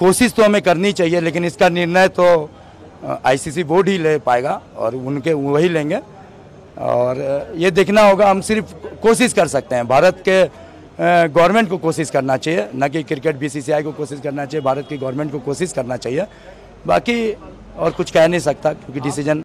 कोशिश तो हमें करनी चाहिए लेकिन इसका निर्णय तो आईसीसी बोर्ड ही ले पाएगा और उनके वही लेंगे। और ये देखना होगा हम सिर्फ़ कोशिश कर सकते हैं। भारत के गवर्नमेंट को कोशिश करना चाहिए न कि क्रिकेट बीसीसीआई को कोशिश करना चाहिए भारत की गवर्नमेंट को कोशिश करना चाहिए। बाकी और कुछ कह नहीं सकता क्योंकि हाँ। डिसीज़न